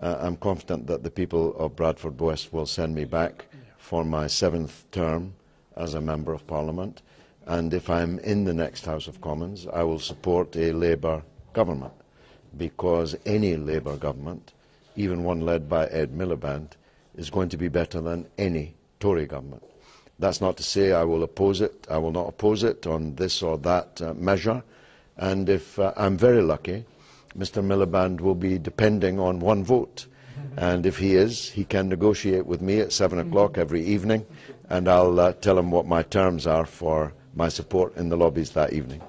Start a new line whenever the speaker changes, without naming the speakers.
uh, I'm confident that the people of Bradford West will send me back for my seventh term as a Member of Parliament. And if I'm in the next House of Commons, I will support a Labour government because any Labour government, even one led by Ed Miliband, is going to be better than any Tory government. That's not to say I will oppose it. I will not oppose it on this or that uh, measure. And if uh, I'm very lucky, Mr Miliband will be depending on one vote. And if he is, he can negotiate with me at seven o'clock every evening, and I'll uh, tell him what my terms are for my support in the lobbies that evening.